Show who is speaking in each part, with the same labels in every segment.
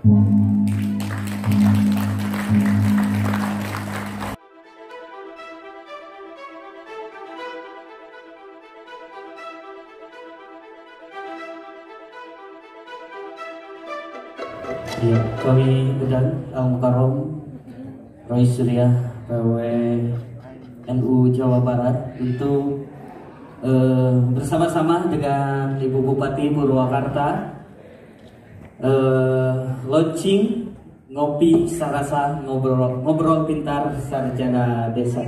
Speaker 1: Ya, kami undang Al Mukarrom Roy Surya PW NU Jawa Barat untuk eh, bersama-sama dengan Ibu Bupati Purwakarta eh, launching ngopi sarasa ngobrol ngobrol pintar sarjana desa.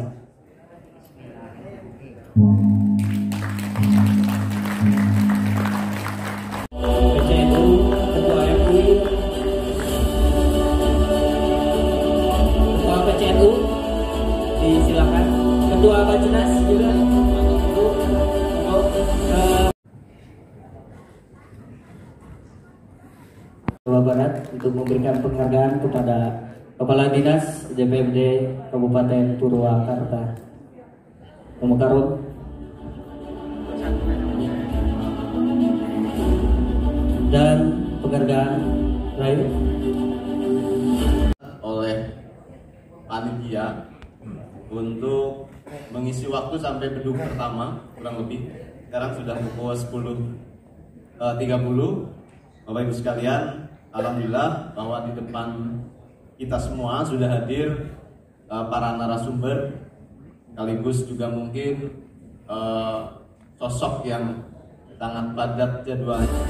Speaker 1: Disilakan Ketua Bajnas juga Bu, untuk eh, Jawa Barat untuk memberikan penghargaan kepada Kepala Dinas JPMD Kabupaten Purwakarta. Pemukarum dan penghargaan lain?
Speaker 2: Oleh panitia untuk mengisi waktu sampai beduk pertama kurang lebih. Sekarang sudah pukul 10 eh, 30 Bapak Ibu sekalian Alhamdulillah bahwa di depan kita semua sudah hadir eh, para narasumber sekaligus juga mungkin eh, sosok yang sangat padat jadwalnya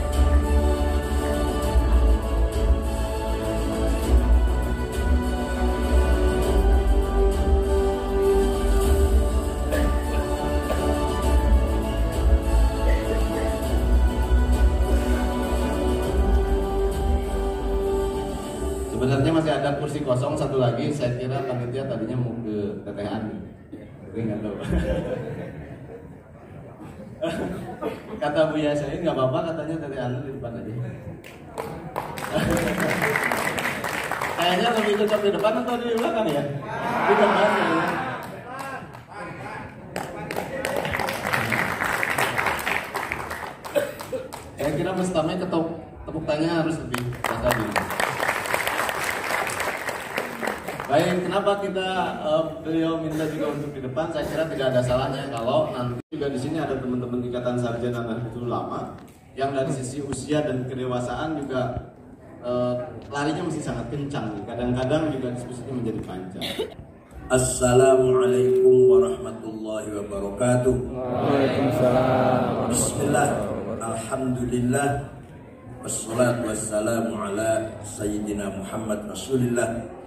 Speaker 2: kursi kosong satu lagi. Saya kira panitia tadinya mau ke TTH. Tapi nggak tahu. Kata Bu Yasain nggak apa-apa katanya TTH di depan aja. Kayaknya lebih cocok di depan atau di belakang ya? Di depan ya. Saya kira ketuk tepuk tangan harus lebih dulu. Baik, kenapa kita eh, beliau minta juga untuk di depan? Saya kira tidak ada salahnya kalau nanti juga di sini ada teman-teman ikatan sarjana Nahdlatul Ulama yang dari sisi usia dan kedewasaan juga eh, larinya masih sangat kencang. Kadang-kadang juga diskusinya menjadi panjang.
Speaker 3: Assalamualaikum warahmatullahi wabarakatuh.
Speaker 4: Waalaikumsalam.
Speaker 3: Bismillah. Alhamdulillah. Wassalatu wassalamu ala Sayyidina Muhammad Rasulillah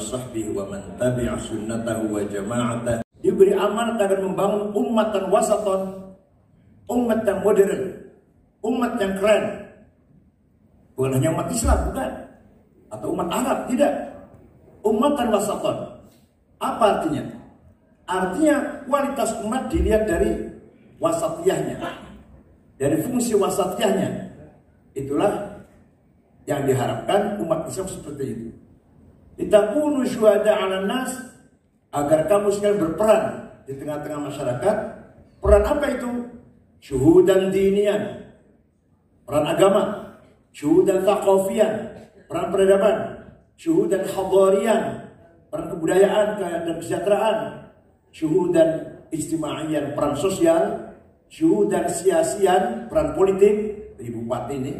Speaker 3: sahbihi wa man tabi'a sunnatahu wa jama'atah. Diberi amanat akan membangun umat yang wasaton, umat yang modern, umat yang keren. Bukan hanya umat Islam, bukan. Atau umat Arab, tidak. Umat yang wasaton. Apa artinya? Artinya kualitas umat dilihat dari wasatiyahnya. Dari fungsi wasatiyahnya. Itulah yang diharapkan umat Islam seperti itu. Litakunu syuhada 'alan nas agar kamu sekalian berperan di tengah-tengah masyarakat. Peran apa itu? Syuhudan dinian. Peran agama, syuhudan thaqafiyan, peran peradaban, syuhudan hadarian, peran kebudayaan dan kesejahteraan, syuhudan ijtimaiyan, peran sosial, syuhudan siasian, peran politik dari bupati ini.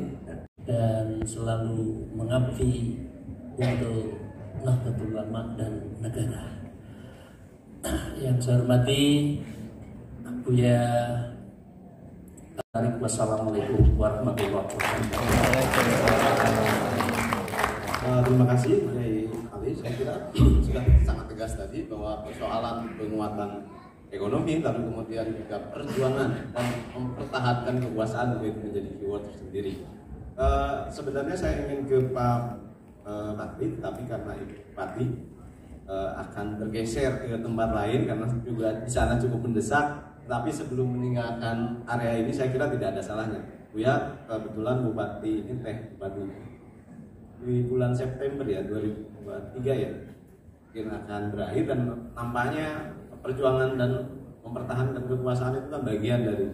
Speaker 1: dan selalu mengabdi untuk Nahdlatul Ulama dan negara. Yang saya hormati Buya Tarik Wassalamualaikum warahmatullahi wabarakatuh.
Speaker 2: Eh, terima kasih dari Ali. Saya kira sudah sangat tegas tadi bahwa persoalan penguatan ekonomi lalu kemudian juga perjuangan dan mempertahankan kekuasaan itu menjadi keyword tersendiri. Eh, sebenarnya saya ingin ke Pak uh, tapi karena Pati eh, akan bergeser ke tempat lain karena juga di sana cukup mendesak. Tapi sebelum meninggalkan area ini, saya kira tidak ada salahnya. Bu ya, kebetulan Bupati ini teh Bupati di bulan September ya 2023 ya mungkin akan berakhir dan nampaknya perjuangan dan mempertahankan kekuasaan itu kan bagian dari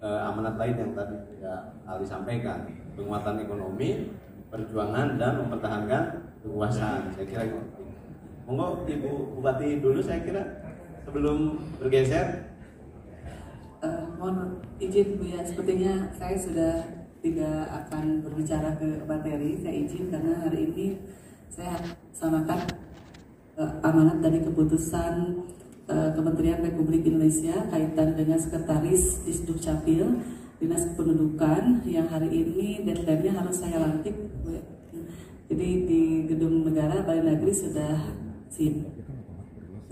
Speaker 2: eh, amanat lain yang tadi ya Ali sampaikan penguatan ekonomi perjuangan dan mempertahankan kekuasaan. Saya kira gitu. Monggo Ibu Bupati dulu saya kira sebelum bergeser.
Speaker 5: Eh, mohon izin Bu ya, sepertinya saya sudah tidak akan berbicara ke materi. Saya izin karena hari ini saya samakan eh, amanat dari keputusan eh, Kementerian Republik Indonesia kaitan dengan Sekretaris Disduk Capil Dinas Kependudukan yang hari ini deadline-nya harus saya lantik. Jadi di gedung negara Balai Negeri sudah sip.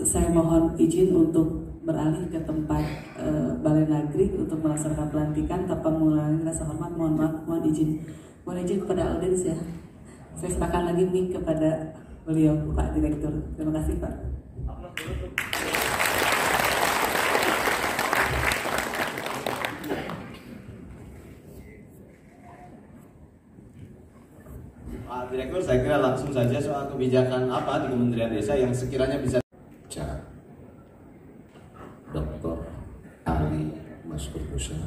Speaker 5: Saya mohon izin untuk beralih ke tempat eh, Balai Negeri untuk melaksanakan pelantikan tanpa mengulangi rasa hormat. Mohon maaf, mohon izin. Mohon izin kepada audiens ya. Saya serahkan lagi mic kepada beliau, Pak Direktur. Terima kasih, Pak.
Speaker 2: Pak Direktur, saya kira langsung saja soal kebijakan apa di Kementerian Desa yang sekiranya bisa
Speaker 6: Cak Dr. Ali Mas Perkusa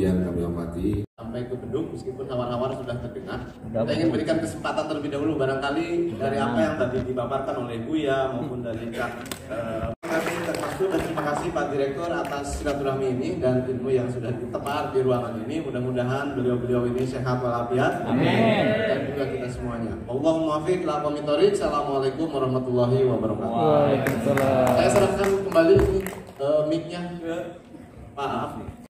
Speaker 6: yang kami hormati
Speaker 2: sampai ke beduk meskipun hawar-hawar sudah terdengar. Kita ingin berikan kesempatan terlebih dahulu barangkali dari apa yang tadi dipaparkan oleh Buya maupun dari Kak. Eh, terima kasih Pak Direktur atas silaturahmi ini dan ilmu yang sudah ditepar di ruangan ini. Mudah-mudahan beliau-beliau ini sehat walafiat. Amin. Dan juga kita semuanya. Allahumma muwaffiq la pamitorik. Assalamualaikum warahmatullahi wabarakatuh.
Speaker 4: Waalaikumsalam.
Speaker 2: Saya serahkan kembali eh, mic-nya ke Pak.